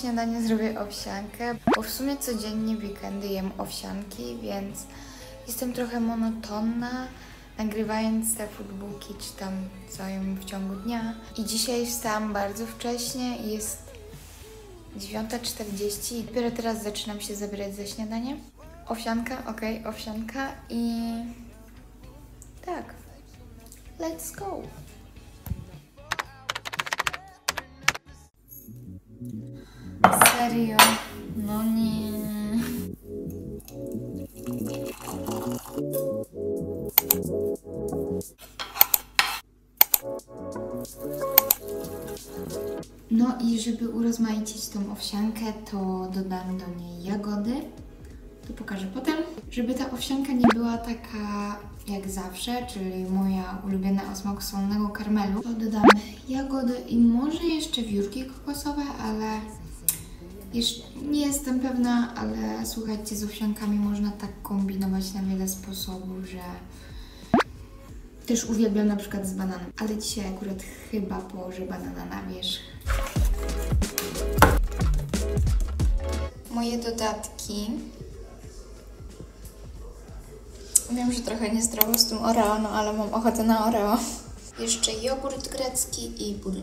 Śniadanie zrobię owsiankę, bo w sumie codziennie weekendy jem owsianki, więc jestem trochę monotonna, nagrywając te foodbooki, czy tam co jem w ciągu dnia. I dzisiaj wstałam bardzo wcześnie jest 9.40 i dopiero teraz zaczynam się zabierać za śniadanie. Owsianka, okej, owsianka i tak, let's go! Serio? No nie. No i żeby urozmaicić tą owsiankę, to dodam do niej jagody. To pokażę potem. Żeby ta owsianka nie była taka jak zawsze, czyli moja ulubiona o słonego karmelu, to dodam jagody i może jeszcze wiórki kokosowe, ale jeszcze nie jestem pewna, ale słuchajcie, z owsiankami można tak kombinować na wiele sposobów, że też uwielbiam na przykład z bananem, ale dzisiaj akurat chyba położę banana na wierzch. Moje dodatki. Wiem, że trochę niezdrowo z tym Oreo, no ale mam ochotę na Oreo. Jeszcze jogurt grecki i pudel.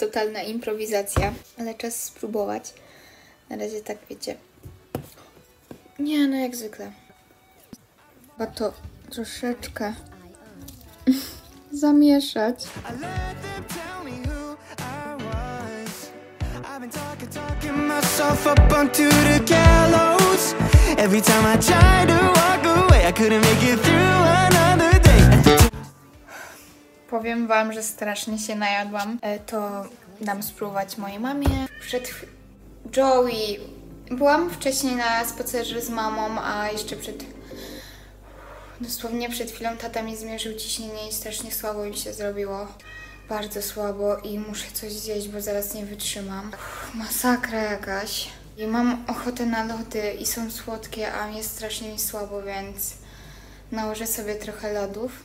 totalna improwizacja, ale czas spróbować. Na razie tak wiecie. Nie, no jak zwykle. Chyba to troszeczkę zamieszać. Every time I tried to walk away, I couldn't make it through. Powiem wam, że strasznie się najadłam. E, To dam spróbować mojej mamie. Przed Joey. Byłam wcześniej na spacerze z mamą, a jeszcze przed. Dosłownie przed chwilą tata mi zmierzył ciśnienie i strasznie słabo mi się zrobiło. Bardzo słabo i muszę coś zjeść, bo zaraz nie wytrzymam. Uff, Masakra jakaś. I mam ochotę na lody i są słodkie, a jest strasznie mi słabo, więc nałożę sobie trochę lodów.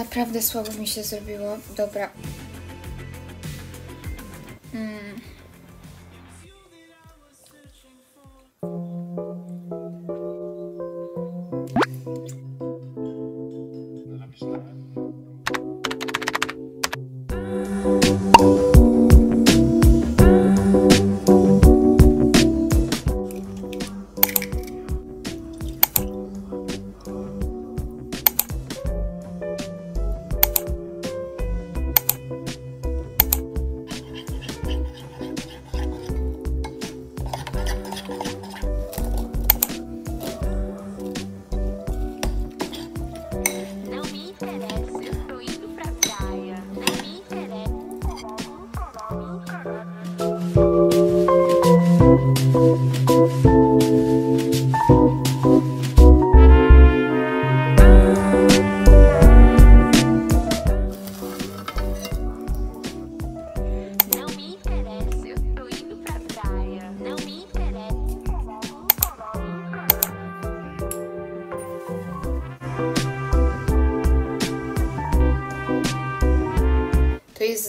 Naprawdę słabo mi się zrobiło. Dobra.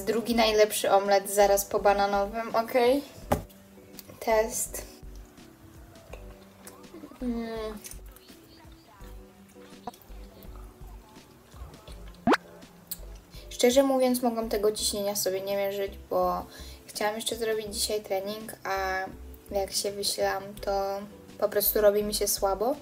Drugi najlepszy omlet zaraz po bananowym, ok? Test. Mm. Szczerze mówiąc, mogłam tego ciśnienia sobie nie mierzyć, bo chciałam jeszcze zrobić dzisiaj trening, a jak się wysilam, to po prostu robi mi się słabo.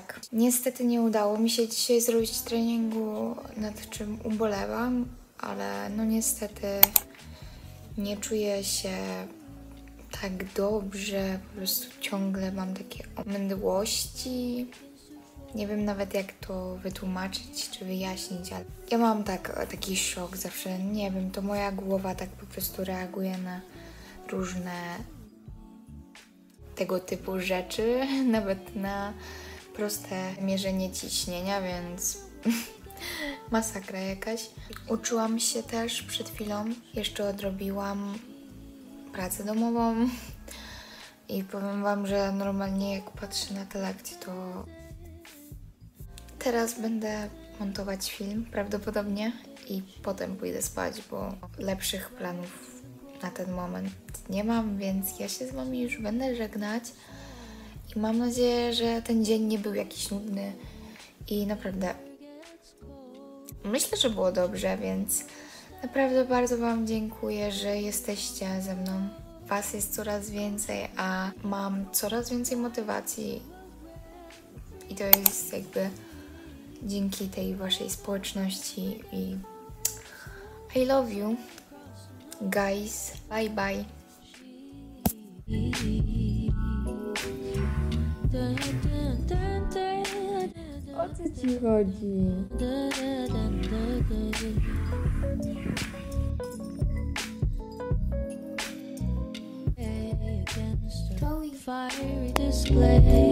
Tak, niestety nie udało mi się dzisiaj zrobić treningu, nad czym ubolewam, ale no niestety nie czuję się tak dobrze, po prostu ciągle mam takie mdłości. Nie wiem nawet jak to wytłumaczyć czy wyjaśnić, ale ja mam tak, taki szok zawsze, nie wiem, to moja głowa tak po prostu reaguje na różne tego typu rzeczy, nawet na proste mierzenie ciśnienia, więc masakra jakaś. Uczyłam się też przed chwilą, jeszcze odrobiłam pracę domową i powiem Wam, że normalnie jak patrzę na te lekcje, to teraz będę montować film prawdopodobnie i potem pójdę spać, bo lepszych planów na ten moment nie mam, więc ja się z Wami już będę żegnać i mam nadzieję, że ten dzień nie był jakiś nudny i naprawdę myślę, że było dobrze, więc naprawdę bardzo Wam dziękuję, że jesteście ze mną. Was jest coraz więcej, a mam coraz więcej motywacji i to jest jakby dzięki tej Waszej społeczności i I love you. Guys, bye bye. O co ci chodzi? Fiery display.